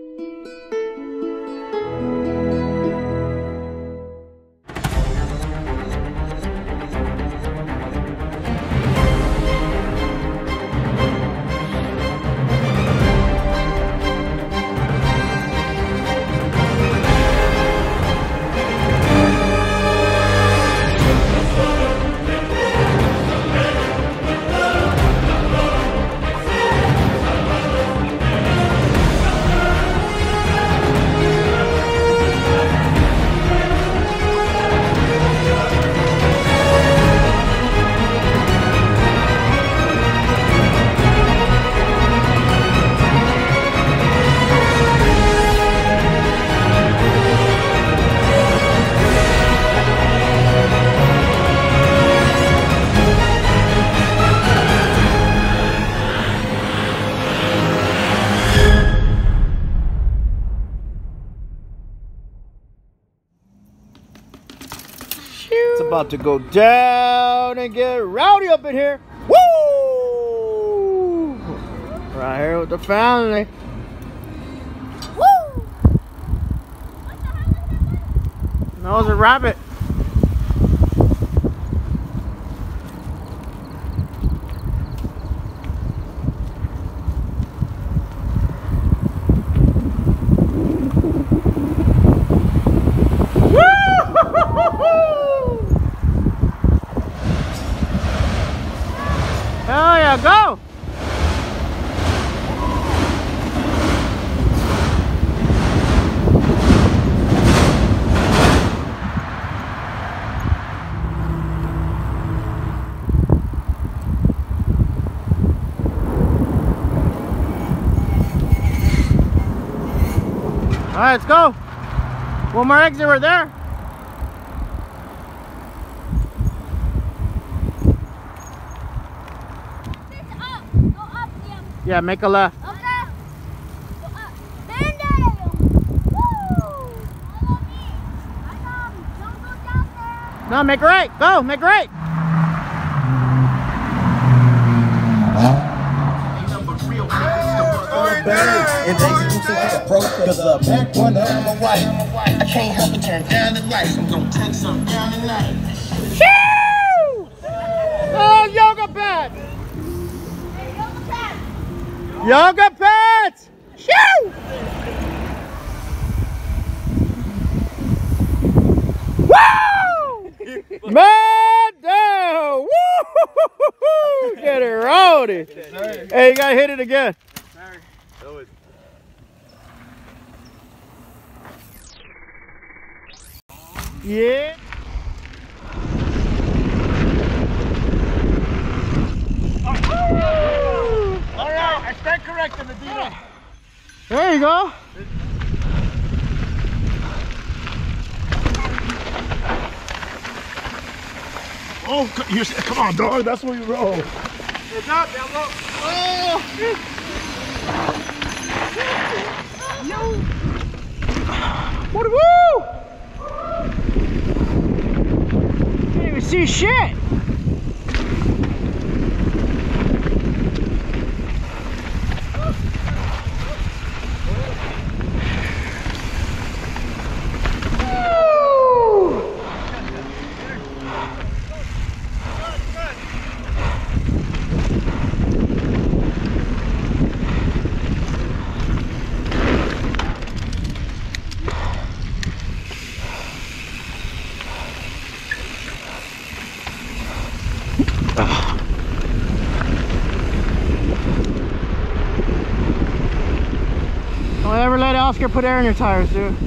It's about to go down and get rowdy up in here. Woo! Right here with the family. Woo! That was a rabbit. Woo! Hell yeah, go! All right, let's go. One more exit, we're there. It's up. Go up, Liam. Yeah, make a left. Okay. Go up. Bend it. Woo! Follow me. I know. Don't go down there. No, make right. Go, make right. And they use it as a pro cause the back one of my wife. I can't help but turn down the lights. I'm gonna take some down tonight. Shoo! Oh, yoga pants. Yoga pants. Shoo! Woo! Man down! Woo! Get it rowdy. Hey, you gotta hit it again. Yeah. All right, I stand corrected, Medina. There you go. Oh, c- you, come on, dog. That's where you roll. It's up, Elmo. Oh! What woo! Can't even see shit. Woo! Don't ever let Oscar put air in your tires, dude.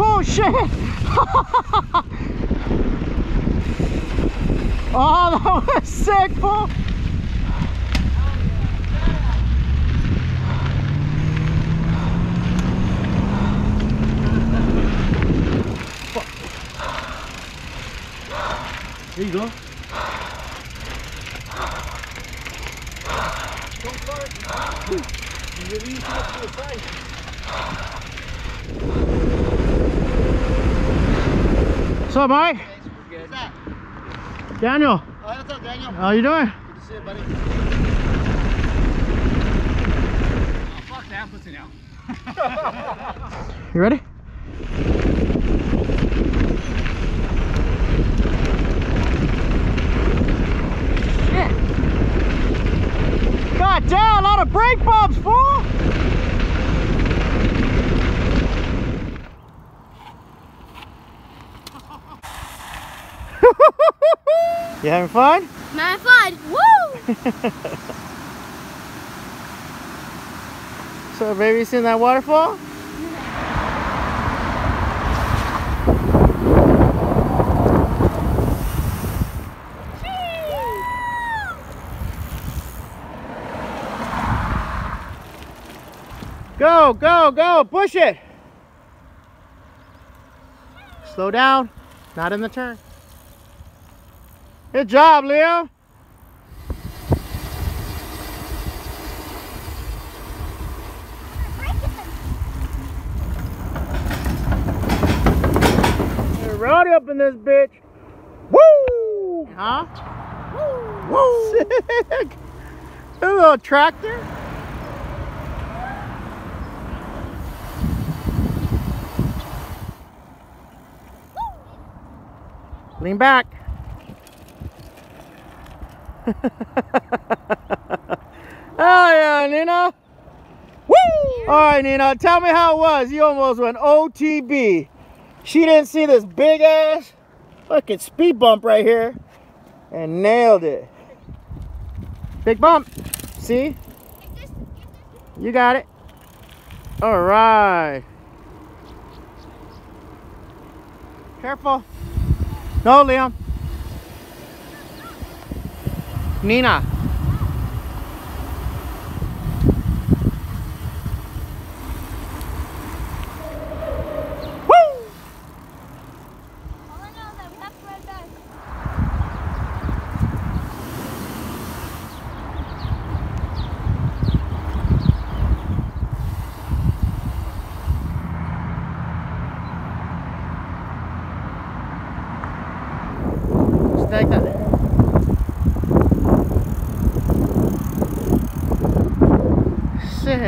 Oh shit! oh, that was sick, fool! There you go. up, Mike? What's that? Daniel, Oh, what's up, Daniel? how you doing? Good to see you, buddy. Oh, fuck that pussy now. You ready? Shit. God damn, a lot of brake bumps, fool! you having fun? Man, fun. Woo! So, baby, you seen that waterfall? Go, go, go, push it. Slow down, not in the turn. Good job, Leo. Hey, Rowdy up in this bitch. Woo! Huh? Woo! Woo! Sick! A little tractor. Lean back. oh yeah, Nina. Woo! All right, Nina, tell me how it was. You almost went OTB. She didn't see this big ass fucking speed bump right here and nailed it. Big bump. See? You got it. All right. Careful. No, Liam. Nina. All I know is that we have to run back. Just like that. Sick. Woo!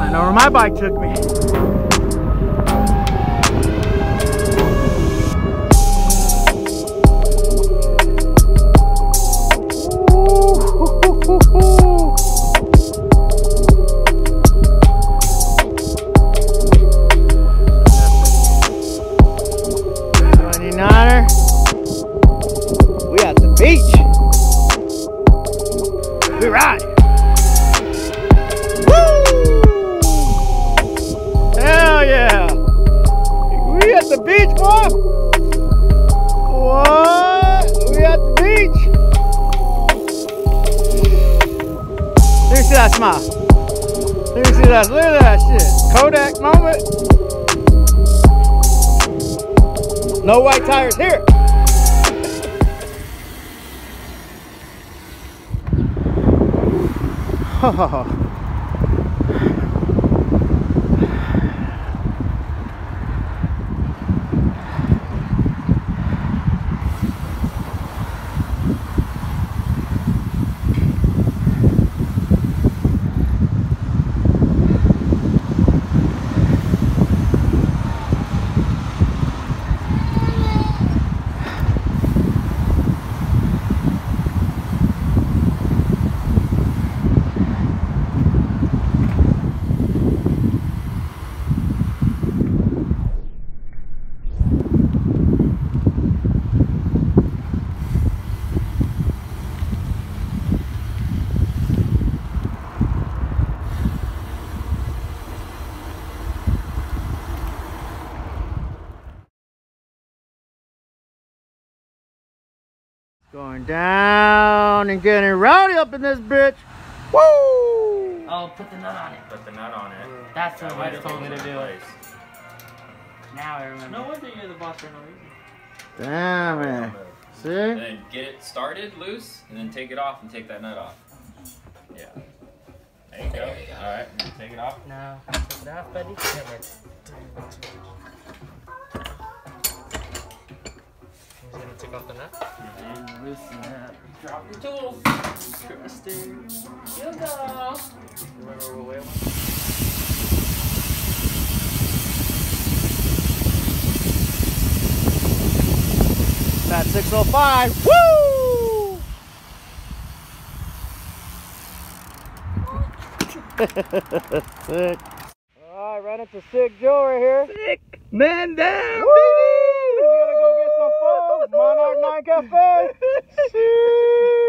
I know where my bike took me. Let me see that. Let me see that. Look at that shit. Kodak moment. No white tires here. Going down and getting rowdy up in this bitch. Woo! Oh, put the nut on it. Put the nut on it. That's That what way Wes told me to holds it do. in place. Now I remember. No wonder you're the boss for no reason. Damn it. See? And See? then get it started loose, and then take it off and take that nut off. Yeah. There you go. All right, take it off. No. Take it off, buddy. He's gonna take off the nut. And loosen up. Drop your tools. Interesting. You go. Remember what way it That 605. Woo! Sick. Alright, right into Sick Joe right here. Sick. Man down, Woo! baby! We gotta go get some pho. Monarch 9 Cafe.